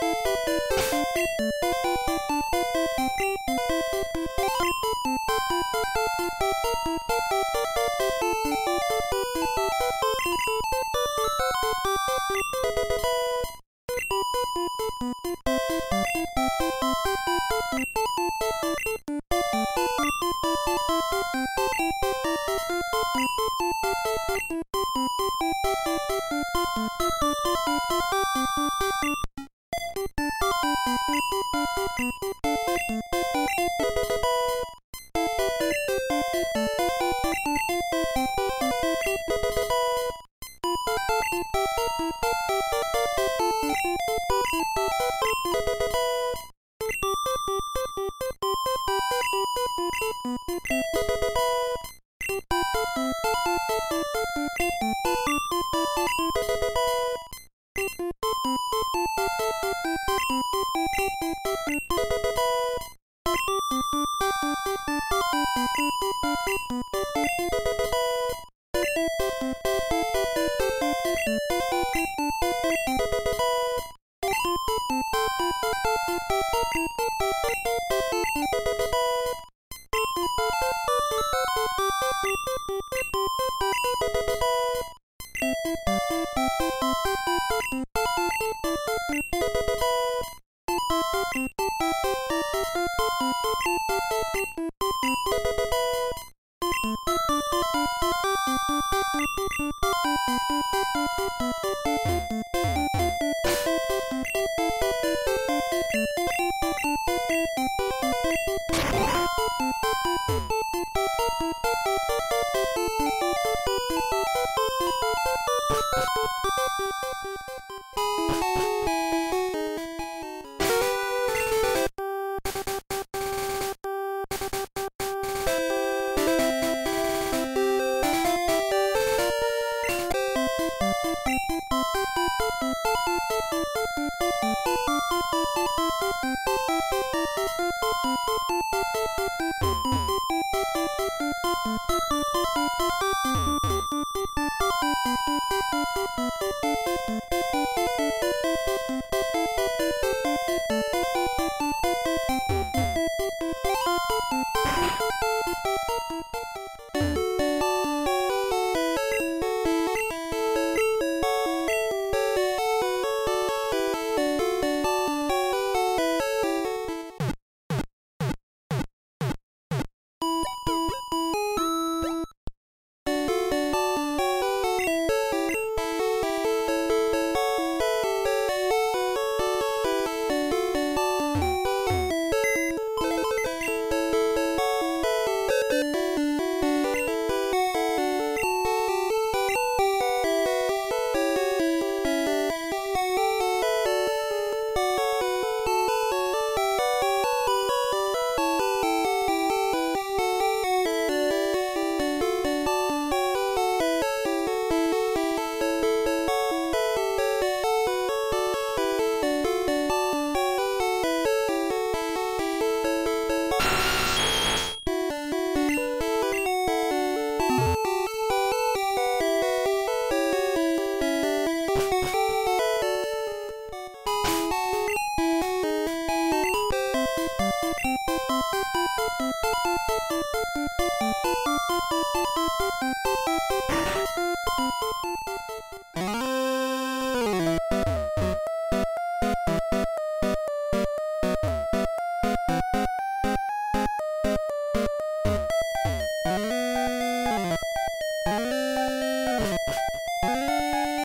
you you you Thank you.